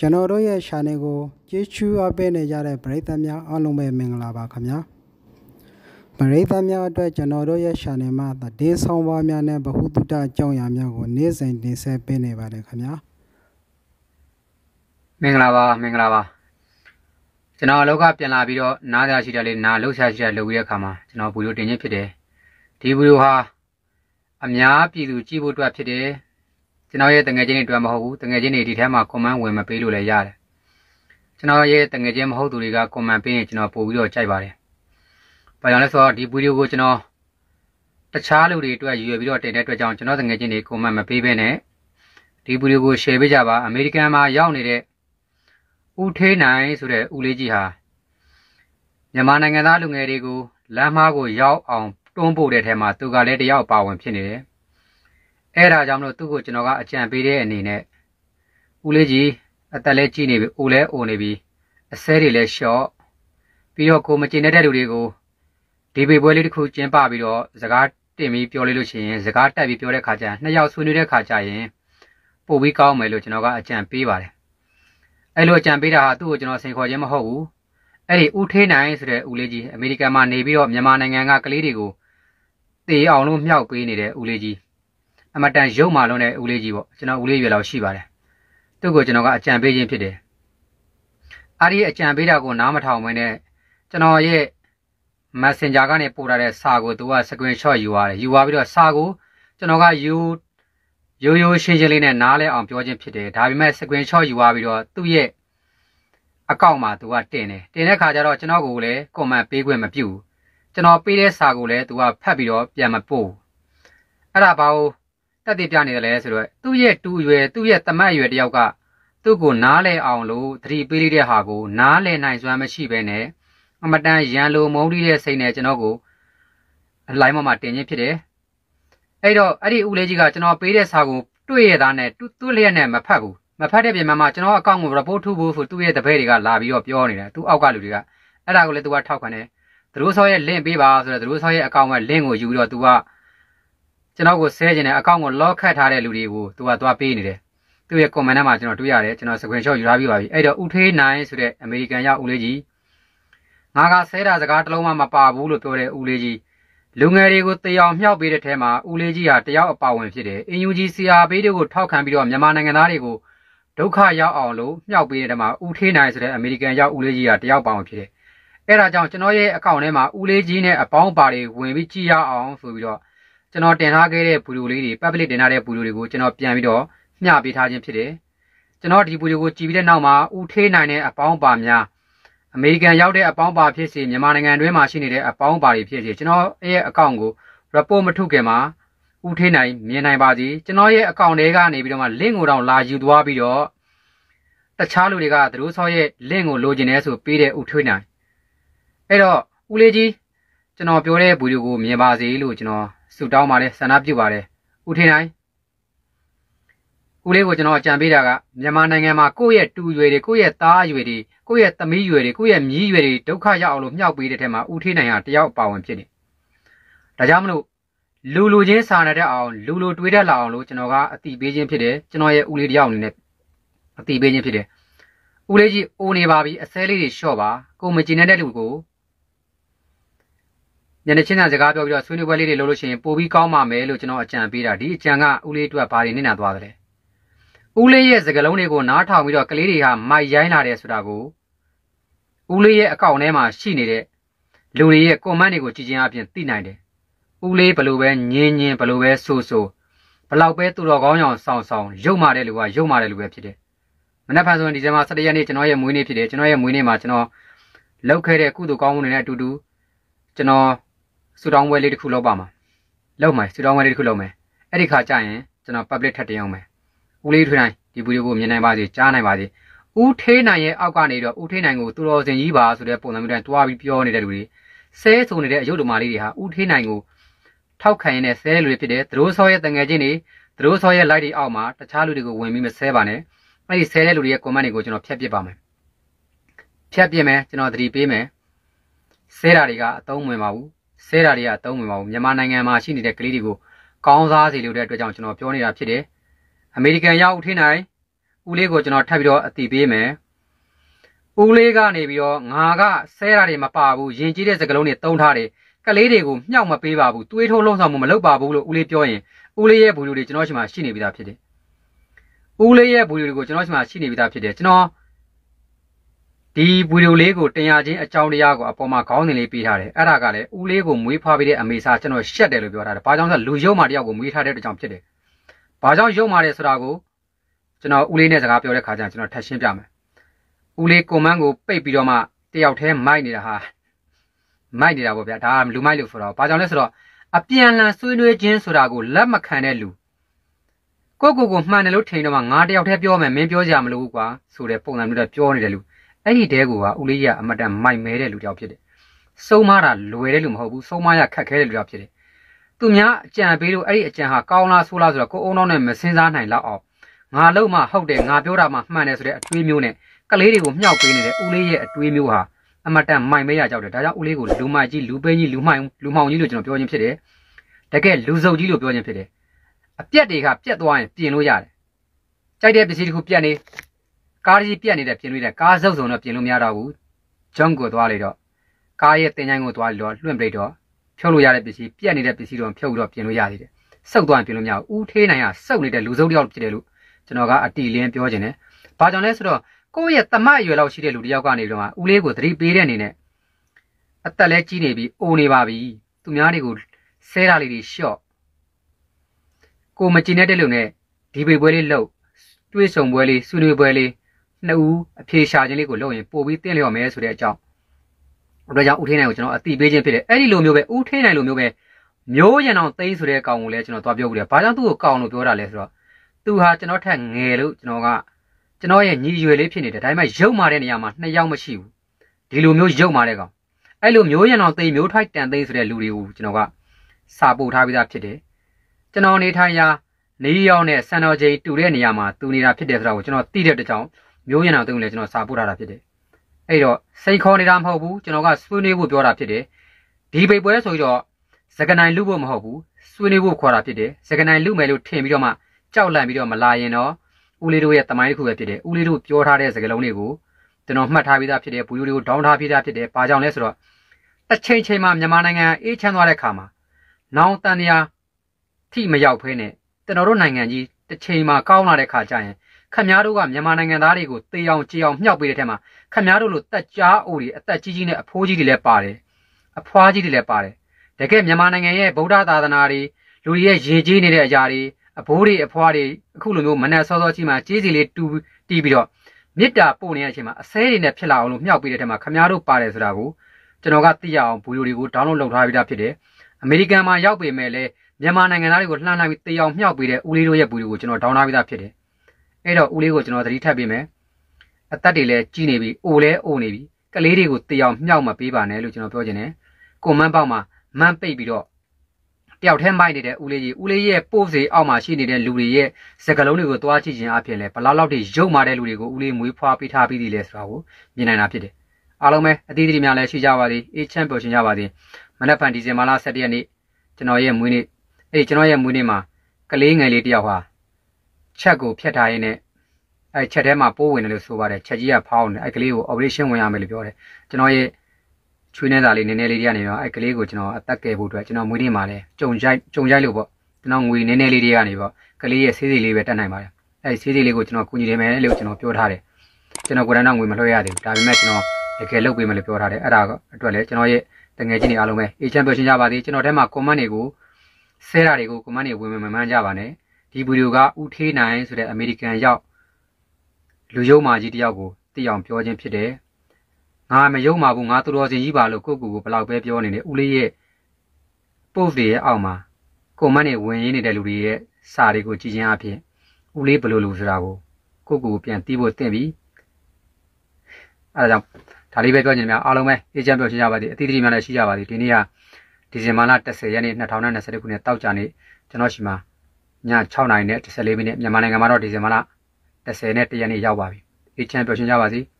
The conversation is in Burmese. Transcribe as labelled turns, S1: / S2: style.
S1: ကျွန်တော်တို့ရဲ့ channel ကိုကြည့်ချူအပ်ပေးနေကြတဲ့ပရိသတ်များအားလုံးပဲမင်္ဂလာပါခင်ဗျာပရိသတ်များအတွက်ကျွန်တော်တို့ရဲ့ channel မှာသတင်းဆောင်ပါများနဲ့ဗဟုသုတအကြောင်းအရာများကိုနေ့စဉ်တင်ဆက်ပေးနေပါတယ်ခင်ဗျာ
S2: မင်္ဂလာပါမင်္ဂလာပါကျွန်တော်အလောက်ကပြန်လာပြီးတော့နားရရှိတယ်လေးနားလှုပ်ရှားရှိတယ်လုပ်ပြီးတဲ့အခါမှာကျွန်တော်ဗီဒီယိုတင်ခြင်းဖြစ်တယ်ဒီဗီဒီယိုဟာအများပြည်သူကြည့်ဖို့အတွက်ဖြစ်တယ် ကျွန်တော်ရဲ့တငယ်ချင်းတွေအတွက်မဟုတ်ဘူးတငယ်ချင်းတွေဒီထဲမှာ comment ဝင်မပေးလို့လည်းရတယ်ကျွန်တော်ရဲ့တငယ်ချင်းမဟုတ်သူတွေက comment ပေးရင်ကျွန်တော်ပို့ပြီးတော့ကြိုက်ပါတယ်ဘာကြောင့်လဲဆိုတော့ဒီဗီဒီယိုကိုကျွန်တော်တခြားလူတွေအတွက်ရည်ရွယ်ပြီးတော့တင်တဲ့အတွက်ကြောင့်ကျွန်တော်တငယ်ချင်းတွေ comment မပေးဘဲနဲ့ဒီဗီဒီယိုကို share ပေးကြပါအမေရိကန်မှာရောက်နေတဲ့ဦးထေးနိုင်ဆိုတဲ့ဦးလေးကြီးဟာမြန်မာနိုင်ငံသားလူငယ်တွေကိုလမ်းမားကိုရောက်အောင်တွန်းပို့တဲ့ထဲမှာသူကလည်းတယောက်ပါဝင်ဖြစ်နေတယ်။ အဲဒါကြောင့်မလို့သူ့ကိုကျွန်တော်ကအကြံပေးတဲ့အနေနဲ့ဦးလေးကြီးအသက်လည်းကြီးနေပြီဦးလည်းအိုနေပြီအစဲတွေလည်းလျှော့ပြီးတော့ကိုမကျင်တဲ့လူတွေကိုဒီပေပွဲလေးတစ်ခုကျင်းပပြီးတော့စကားတင်ပြီးပြောလိုက်လို့ရှိရင်စကားတက်ပြီးပြောတဲ့ခါကျရင်နှစ်ယောက်ဆွေးနွေးတဲ့ခါကျရင်ပို့ပြီးကောင်းမယ်လို့ကျွန်တော်ကအကြံပေးပါတယ်အဲ့လိုအကြံပေးတာဟာသူ့ကိုကျွန်တော်ဆင်ခေါ်ခြင်းမဟုတ်ဘူးအဲ့ဒီဦးထေးနိုင်ဆိုတဲ့ဦးလေးကြီးအမေရိကန်မှာနေပြီးတော့မြန်မာနိုင်ငံကကလေးတွေကိုတေးအောင်လို့မြောက်ပေးနေတဲ့ဦးလေးကြီး အမတန်ရုပ်မာလုံးတဲ့ဦးလေးကြီးပေါ့ကျွန်တော်ဦးလေးရွယ်လောက်ရှိပါတယ်သူ့ကိုကျွန်တော်ကအကြံပေးခြင်းဖြစ်တယ်အဲ့ဒီအကြံပေးတာကိုနားမထောင်မင်းနဲ့ကျွန်တော်ရဲ့ Messenger ကနေပို့ထားတဲ့စာကိုသူက screenshot ယူရတယ်ယူသွားပြီးတော့စာကိုကျွန်တော်ကယူရိုးရိုးရှင်းရှင်းလေးနဲ့နားလဲအောင်ပြောခြင်းဖြစ်တယ်ဒါပေမဲ့ screenshot ယူသွားပြီးတော့သူ့ရဲ့အကောင့်မှာသူကတင်တယ်တင်တဲ့ခါကျတော့ကျွန်တော်ကိုလည်း comment ပေးခွင့်မပြုဘူးကျွန်တော်ပေးတဲ့စာကိုလည်းသူကဖတ်ပြီးတော့ပြန်မပို့အဲ့ဒါဘာလို့ တက်တည်ပြနေတယ်လဲဆိုတော့သူ့ရဲ့တူရွယ်သူ့ရဲ့တမတ်ရွယ်တယောက်ကသူ့ကိုနားလဲအောင်လို့သတိပေးလိုက်တဲ့ဟာကိုနားလဲနိုင်စွမ်းမရှိဘဲနဲ့အမတန်ရန်လိုမုန်းတီးတဲ့စိတ်နဲ့ကျွန်တော်ကိုလိုင်းမမှာတင်ခြင်းဖြစ်တယ်အဲ့တော့အဲ့ဒီဦးလေးကြီးကကျွန်တော်ပေးတဲ့စာကိုတွေ့ရတာနဲ့သူ့လျက်နဲ့မဖတ်ဘူးမဖတ်တဲ့ပြင်မှာကျွန်တော်အကောင့်ကို report ထုတ်ဖို့ဆိုသူ့ရဲ့တပည့်တွေကလာပြီးတော့ပြောနေတယ်သူ့အောက်ကလူတွေကအဲ့ဒါကိုလည်းသူကထောက်ခံတယ်သူတို့ဆောရဲ့ link ပေးပါဆိုတော့သူတို့ဆောရဲ့အကောင့်က link ကိုယူပြီးတော့သူက ကျွန်တော်ကိုဆဲခြင်းနဲ့အကောင့်ကို lock ခတ်ထားတဲ့လူတွေကိုသူကသွားပေးနေတယ်သူ့ရဲ့ comment ထဲမှာကျွန်တော်တွေ့ရတယ်ကျွန်တော် screenshot ယူထားပြီးပါပြီအဲ့တော့ဦးထေးနိုင်ဆိုတဲ့အမေရိကန်ရောက်ဦးလေးကြီးငါကဆဲတာစကားတစ်လုံးမှမပါဘူးလို့ပြောတဲ့ဦးလေးကြီးလူငယ်တွေကိုတရားမြောက်ပေးတဲ့ထဲမှာဦးလေးကြီးဟာတယောက်အပါဝင်ဖြစ်တယ်။ UNG CRP တွေကိုထောက်ခံပြီးတော့မြန်မာနိုင်ငံသားတွေကိုဒုက္ခရောက်အောင်လို့မြောက်ပေးတဲ့ထဲမှာဦးထေးနိုင်ဆိုတဲ့အမေရိကန်ရောက်ဦးလေးကြီးဟာတယောက်ပါဝင်ဖြစ်တယ်။အဲဒါကြောင့်ကျွန်တော်ရဲ့အကောင့်ထဲမှာဦးလေးကြီးနဲ့အပေါင်းပါတွေဝင်ပြီးကြည့်ရအောင်ဆိုပြီးတော့ ကျွန်တော်တင်ထားခဲ့တဲ့ဗီဒီယိုလေးတွေ public တင်ထားတဲ့ဗီဒီယိုတွေကိုကျွန်တော်ပြန်ပြီးတော့မျှပေးထားခြင်းဖြစ်တယ်။ကျွန်တော်ဒီဗီဒီယိုကိုကြည့်ပြီးတဲ့နောက်မှာဦးထေးနိုင်တဲ့အပေါင်းပါများအမေရိကန်ရောက်တဲ့အပေါင်းပါဖြစ်စီမြန်မာနိုင်ငံတွင်းမှာရှိနေတဲ့အပေါင်းပါတွေဖြစ်စီကျွန်တော်ရဲ့အကောင့်ကို report မထုတ်ခင်မှာဦးထေးနိုင်မြင်နိုင်ပါစီကျွန်တော်ရဲ့အကောင့်ထဲကနေပြီးတော့မှ link ကိုတော့လာယူသွားပြီးတော့တခြားလူတွေကသူတို့ဆောရဲ့ link ကိုလိုချင်တယ်ဆိုပေးတဲ့ဦးထွေးနိုင်အဲ့တော့ဦးလေးကြီးကျွန်တော်ပြောတဲ့ဗီဒီယိုကိုမြင်ပါစေလို့ကျွန်တော် ဆုတောင်းပါတယ်ဆန္ဒပြုပါတယ်ဦးထွေးနိုင်ဦးလေးကိုကျွန်တော်အကြံပေးတာကမြန်မာနိုင်ငံမှာကိုယ့်ရဲ့တူရွယ်တွေကိုယ့်ရဲ့သားရွယ်တွေကိုယ့်ရဲ့သမီးရွယ်တွေကိုယ့်ရဲ့မြီးရွယ်တွေဒုက္ခရောက်အောင်လို့မြှောက်ပေးတဲ့ထဲမှာဦးထေးနိုင်ဟာတယောက်ပါဝင်ဖြစ်နေဒါကြောင့်မလို့လူလူချင်းစာနာတတ်အောင်လူလူတွေးတတ်လာအောင်လို့ကျွန်တော်ကအတိပေးခြင်းဖြစ်တယ်ကျွန်တော်ရဲ့ဦးလေးတယောက်အနေနဲ့အတိပေးခြင်းဖြစ်တယ်ဦးလေးကြီးအိုနေပါပြီအစဲလေးတွေလျှော့ပါကိုမကျင်တဲ့လူကို ညနေချင်းစကားပြောပြီးတော့ဆွေးနွေးပွဲလေးတွေလုပ်လို့ရှိရင်ပိုပြီးကောင်းပါမယ်လို့ကျွန်တော်အကြံပေးတာဒီအကြံကဦးလေးအတွက်ဘာတွေနစ်နာသွားတယ်ဦးလေးရဲ့စကလုံးတွေကိုနားထောင်ပြီးတော့ကလေးတွေဟာမိုက်ရိုင်းလာတယ်ဆိုတာကိုဦးလေးရဲ့အကောင့်ထဲမှာရှိနေတဲ့လူတွေရဲ့ comment တွေကိုကြည့်ချင်းအပြင်သိနိုင်တယ်ဦးလေးဘလို့ပဲညင်းညင်းဘလို့ပဲဆိုဆိုဘလောက်ပဲသူတော်ကောင်းအောင်ဆောင်ဆောင်ရုပ်မာတဲ့လူကရုပ်မာတဲ့လူပဲဖြစ်တယ်မနက်ဖြန်ဆိုရင်ဒီဇင်ဘာ17ရက်နေ့ကျွန်တော်ရဲ့မွေးနေ့ဖြစ်တယ်ကျွန်တော်ရဲ့မွေးနေ့မှာကျွန်တော်လောက်ခဲ့တဲ့ကုသိုလ်ကောင်းမှုတွေနဲ့အတူတူကျွန်တော် ဆူတောင်းပွဲလေးတစ်ခုလုပ်ပါမှာလုပ်မယ်ဆူတောင်းပွဲလေးတစ်ခုလုပ်မယ်အဲ့ဒီခါကျရင်ကျွန်တော် public ထပ်တင်အောင်မယ်ဦးလေးထွေးနိုင်ဒီဗီဒီယိုကိုမြင်နိုင်ပါစေကြားနိုင်ပါစေဦးထေးနိုင်ရဲ့အောက်ကနေတော့ဦးထေးနိုင်ကိုသူတော်စင်ကြီးပါဆိုတဲ့ပုံစံမျိုးနဲ့တွားပြီးပြောနေတဲ့လူတွေဆဲဆိုနေတဲ့အယုတ်တမာလေးတွေဟာဦးထေးနိုင်ကိုထောက်ခံရတဲ့ဆဲလူတွေဖြစ်တယ်သတို့ဆောရဲ့တငယ်ချင်းတွေသတို့ဆောရဲ့ light တွေအောက်မှာတခြားလူတွေကိုဝင်ပြီးမဆဲပါနဲ့အဲ့ဒီဆဲတဲ့လူတွေရဲ့ comment တွေကိုကျွန်တော်ဖျက်ပစ်ပါမယ်ဖျက်ပစ်မယ်ကျွန်တော်သတိပေးမယ်ဆဲတာတွေကအသုံးဝင်ပါဘူး ဆဲတာတွေကအသုံးဝင်ပါဘူးမြန်မာနိုင်ငံမှာရှိနေတဲ့ကလေးတွေကိုကောင်းစားစေလို့တဲ့အတွက်ကြောင့်ကျွန်တော်ပြောနေတာဖြစ်တယ်အမေရိကန်ရောက်ထင်းနိုင်ဦးလေးကိုကျွန်တော်ထပ်ပြီးတော့အတိပေးမယ်ဦးလေးကနေပြီးတော့ငါကဆဲတာတွေမပါဘူးယင်ကြီးတဲ့စကလုံးတွေတုံးထားတယ်ကလေးတွေကိုမြှောက်မပေးပါဘူးတွေးထိုးလုံးဆောင်မှုမလုပ်ပါဘူးလို့ဦးလေးပြောရင်ဦးလေးရဲ့ဗီဒီယိုတွေကျွန်တော်ရှိမှရှိနေပြီသားဖြစ်တယ်ဦးလေးရဲ့ဗီဒီယိုတွေကိုကျွန်တော်ရှိမှရှိနေပြီသားဖြစ်တယ်ကျွန်တော် ဒီဗီဒီယိုလေးကိုတင်ရခြင်းအကြောင်းတရားကိုအပေါ်မှာခေါင်းစဉ်လေးပေးထားတယ်အဲ့ဒါကလည်းဦးလေးကိုမွေးဖွားပေးတဲ့အမေစာကျွန်တော်ရှက်တယ်လို့ပြောထားတယ်ဘာကြောင့်လဲလူရုံမာတယောက်ကိုမွေးထားတဲ့အတွက်ကြောင့်ဖြစ်တယ်ဘာကြောင့်ရုံမာတယ်ဆိုတာကိုကျွန်တော်ဦးလေးနဲ့စကားပြောတဲ့ခါကျရင်ကျွန်တော်ထပ်ရှင်းပြမယ်ဦးလေးကွန်မန်းကိုပိတ်ပြီးတော့မှတယောက်တည်းမိုက်နေတာဟာမိုက်နေတာပေါ့ဗျာဒါကလူမိုက်လို့ဆိုတော့ဘာကြောင့်လဲဆိုတော့အပြန်လန်ဆွေးနွေးခြင်းဆိုတာကိုလက်မခံတဲ့လူကိုကိုကိုမှန်တယ်လို့ထင်တော့မှငါတယောက်တည်းပြောမယ်မင်းပြောကြမလို့ကွာဆိုတဲ့ပုံစံမျိုးနဲ့ပြောနေတဲ့လူ အဲ့ဒီတဲကိုကဦးလေးကြီးကအမတန်မိုက်မဲတဲ့လူတယောက်ဖြစ်တယ်စုံမတာလွယ်တဲ့လူမဟုတ်ဘူးစုံမရခက်ခဲတဲ့လူတယောက်ဖြစ်တယ်သူများအကြံပေးလို့အဲ့ဒီအကြံဟာကောင်းလားဆိုးလားဆိုတော့ကိုအုံနောက်နဲ့မစင်စားနိုင်တော့အောင်ငါလုံးမှဟုတ်တယ်ငါပြောတာမှမှန်တယ်ဆိုတဲ့အတွေးမျိုးနဲ့ကလေးတွေကိုမြှောက်ပေးနေတဲ့ဦးလေးရဲ့အတွေးမျိုးဟာအမတန်မိုင်မဲရကြောက်တယ်ဒါကြောင့်ဦးလေးကိုလူမိုက်ကြီးလူပိန်းကြီးလူမိုင်လူမှောင်ကြီးလို့ကျွန်တော်ပြောခြင်းဖြစ်တယ်တကယ်လူစုပ်ကြီးလို့ပြောခြင်းဖြစ်တယ်အပြက်တွေကပြက်သွားရင်ပြင်လို့ရတယ်ကြိုက်တဲ့ပစ္စည်းတစ်ခုပြက်နေ ကားကြီးပြက်နေတဲ့ပြင်လို့ရတယ်ကားစုပ်စုံတော့ပြင်လို့မရတော့ဘူးဂျုံကိုသွားလေတော့ကားရဲ့တင်ချိုင်းကိုသွားလေတော့လွှင့်ပလိတ်တော့ဖြုတ်လို့ရတဲ့ပစ္စည်းပြက်နေတဲ့ပစ္စည်းတော့ဖြုတ်ပြီးတော့ပြင်လို့ရသေးတယ်စုပ်သွားရင်ပြင်လို့မရဘူးဦးထေးနိုင်ကစုပ်နေတဲ့လူစုပ်တယောက်ဖြစ်တယ်လို့ကျွန်တော်ကအတီလင်းပြောခြင်းတယ်ဘာကြောင့်လဲဆိုတော့ကိုယ့်ရဲ့တမအရွယ်လောက်ရှိတဲ့လူတစ်ယောက်ကနေပြီးတော့ဦးလေးကိုသတိပေးတဲ့အနေနဲ့အသက်လဲကြီးနေပြီအိုနေပါပြီသူများတွေကိုဆဲတာလေးတွေရှော့ကိုမကျင်တဲ့လူနဲ့ဒီပေပွဲလေးလှုပ်တွေးဆုံပွဲလေးဆွေးနွေးပွဲလေး နှစ်ဦးအဖြေရှာခြင်းလေးကိုလုပ်ရင်ပို့ပြီးတင်းလျော်မယ်ဆိုတဲ့အကြောင်းဒါကြောင့်ဦးထင်းနိုင်ကိုကျွန်တော်အတိပေးခြင်းဖြစ်တယ်အဲ့ဒီလိုမျိုးပဲဦးထင်းနိုင်လိုမျိုးပဲမျိုးရံအောင်သိမ်းဆိုတဲ့ကောင်ကိုလည်းကျွန်တော်သွားပြောပြတယ်ဘာကြောင့်သူ့ကိုကောင်လို့ပြောတာလဲဆိုတော့သူဟာကျွန်တော်ထက်ငယ်လို့ကျွန်တော်ကကျွန်တော်ရဲ့ညီရွယ်လေးဖြစ်နေတယ်ဒါပေမဲ့ရုပ်မာတဲ့နေရာမှာနှစ်ယောက်မရှိဘူးဒီလိုမျိုးရုပ်မာတဲ့ကောင်အဲ့လိုမျိုးရံအောင်သိမ်းမျိုးထိုက်တန်သိမ်းဆိုတဲ့လူတွေကိုကျွန်တော်ကစာပို့ထားပြီးသားဖြစ်တယ်ကျွန်တော်နေထိုင်ရာနေရောင်နဲ့စံတော်ချိန်တူတဲ့နေရာမှာတူနေတာဖြစ်တယ်ဆိုတာကိုကျွန်တော်သိတဲ့တကြောင် မျိုးရံအောင်သိမ်းလည်းကျွန်တော်စာပို့ထားတာဖြစ်တယ်အဲ့တော့စိတ်ခေါ်နေတာမဟုတ်ဘူးကျွန်တော်ကဆွေးနွေးဖို့ပြောတာဖြစ်တယ်ဒီပိတ်ပွဲဆိုပြီးတော့စကနိုင်လူဖို့မဟုတ်ဘူးဆွေးနွေးဖို့ခေါ်တာဖြစ်တယ်စကနိုင်လူမယ်လို့ထင်ပြီးတော့မှကြောက်လန့်ပြီးတော့မလာရင်တော့ဦးလေးတို့ရဲ့တမိုင်းတစ်ခုပဲဖြစ်တယ်ဦးလေးတို့ပြောထားတဲ့စကားလုံးတွေကိုကျွန်တော်မှတ်ထားပြီးသားဖြစ်တယ်ဘူယိုတွေကိုဒေါင်းထားပြီးသားဖြစ်တယ်ဘာကြောင့်လဲဆိုတော့တစ်ချိန်ချိန်မှာမြန်မာနိုင်ငံအေးချမ်းသွားတဲ့ခါမှာနောင်တန်တရားထိမရောက်ဖဲနဲ့ကျွန်တော်တို့နိုင်ငံကြီးတစ်ချိန်မှာကောင်းလာတဲ့ခါကျရင် ခမည်းတော်ကမြန်မာနိုင်ငံသားတွေကိုတေအောင်ကြေအောင်မြှောက်ပေးတဲ့ထက်မှာခမည်းတော်လိုတက်ကြားအိုတွေအသက်ကြီးကြီးနဲ့အဖိုးကြီးတွေလည်းပါတယ်အဖွားကြီးတွေလည်းပါတယ်တကယ်မြန်မာနိုင်ငံရဲ့ဗုဒ္ဓသာသနာတွေလူတွေရဲ့ရည်ကြီးနေတဲ့အရာတွေအဘိုးတွေအဖွားတွေအခုလိုမျိုးမနက်စောစောကြီးမှကြေးစီလေးတူတီးပြီးတော့မေတ္တာပို့နေတဲ့အချိန်မှာအစဲတွေနဲ့ဖြစ်လာအောင်လို့မြှောက်ပေးတဲ့ထက်မှာခမားတို့ပါတယ်ဆိုတာကိုကျွန်တော်ကသိရအောင်ဗီဒီယိုတွေကို download လုပ်ထားပြီးသားဖြစ်တယ်။အမေရိကန်မှာရောက်ပေမဲ့လည်းမြန်မာနိုင်ငံသားတွေကိုလှမ်းလှမ်းပြီးတေအောင်မြှောက်ပေးတဲ့ဦးလေးတို့ရဲ့ဗီဒီယိုကိုကျွန်တော် download ထားပြီးသားဖြစ်တယ်။ အဲ့တော့ဦးလေးကိုကျွန်တော်သတိထပ်ပေးမယ်။အသက်တွေလည်းကြီးနေပြီ။အိုလည်းအိုနေပြီ။ကလေးတွေကိုတေအောင်မြှောက်မပေးပါနဲ့လို့ကျွန်တော်ပြောချင်တယ်။ကိုမန်းပေါက်မှာမန်းပိတ်ပြီးတော့တယောက်ထဲမိုက်နေတဲ့ဦးလေးကြီးဦးလေးရဲ့ပို့စေအောက်မှာရှိနေတဲ့လူတွေရဲ့စကလုံးတွေကိုတွားကြည့်ခြင်းအပြင်လဲဘလောက်လောက်ထိရုပ်မာတဲ့လူတွေကိုဦးလေးမွေးဖွားပေးထားပြီးသည်လဲဆိုတာကိုမြင်နိုင်တာဖြစ်တယ်အားလုံးပဲအသီးသီးများလည်းရှိကြပါသည်အေးချမ်းပျော်ရွှင်ကြပါသည်မနက်ဖြန်ဒီဇင်ဘာလ17ရက်နေ့ကျွန်တော်ရဲ့မွေးနေ့အဲ့ကျွန်တော်ရဲ့မွေးနေ့မှာကလေးငယ်လေးတယောက်ဟာချက်ကိုဖျက်ထားရင်းနဲ့ အဲ့ချက်ထဲမှာပိုးဝင်တယ်လို့ဆိုပါတယ်ချက်ကြီးကဖောင်းတယ်အဲ့ကလေးကို operation ဝင်ရမယ်လို့ပြောတယ်ကျွန်တော်ရဲ့ချွေးနေတာလေးနည်းနည်းလေးတွေကနေတော့အဲ့ကလေးကိုကျွန်တော်အသက်ကယ်ဖို့အတွက်ကျွန်တော်မွေးနေ့မှာလဲကြုံကြိုက်ကြုံကြိုက်လို့ပေါ့ကျွန်တော်ငွေနည်းနည်းလေးတွေကနေပေါ့ကလေးရဲ့ဆေးစိလေးပဲတက်နိုင်ပါတယ်အဲ့ဆေးစိလေးကိုကျွန်တော်ကူညီတယ်မယ်လို့ကျွန်တော်ပြောထားတယ်ကျွန်တော်ကိုယ်တိုင်တော့ငွေမလွှဲရသေးဘူးဒါပေမဲ့ကျွန်တော်တကယ်လုပ်ပေးမယ်လို့ပြောထားတယ်အဲ့ဒါအတွက်လည်းကျွန်တော်ရဲ့တငယ်ချင်းတွေအားလုံးပဲအေးချမ်းပြောရှင်းကြပါသေးကျွန်တော်ထဲမှာ comment တွေကိုဆဲတာတွေကို comment တွေဝင်မမှန်းကြပါနဲ့ဒီဗီဒီယိုကဦးထေးနိုင်ဆိုတဲ့အမေရိကန်ရောက် လူယုံမာကြီးတယောက်ကိုသိအောင်ပြောခြင်းဖြစ်တယ်ငါမယုံပါဘူးငါသူတော်စင်ကြီးပါလို့ကိုကူကိုဘလောက်ပဲပြောနေတယ်ဦးလေးရဲ့ post တွေရဲ့အောက်မှာ comment တွေဝင်ရင်းနေတဲ့လူတွေရဲ့စာတွေကိုကြည့်ချင်းအပြင်ဦးလေးဘယ်လိုလူဆိုတာကိုကိုကူကိုပြန်သိဖို့တင်ပြီအဲဒါကြောင့်ဒါလေးပဲပြောချင်တယ်များအားလုံးပဲအေးချမ်းပြောချင်ကြပါသည်အသီးသီးများလည်းရှိကြပါသည်ဒီနေ့ကဒီဇင်ဘာလ10ရက်နေ့2020ခုနှစ်တောက်ကြနေ့ကျွန်တော်ရှိမှာည6:00နာရီနဲ့14မိနစ်မြန်မာနိုင်ငံမှာတော့ဒီဇင်ဘာလ 10နဲ့1ရက်နေ့ရောက်ပါပြီအေးချမ်းပြောချင်ကြပါစီ။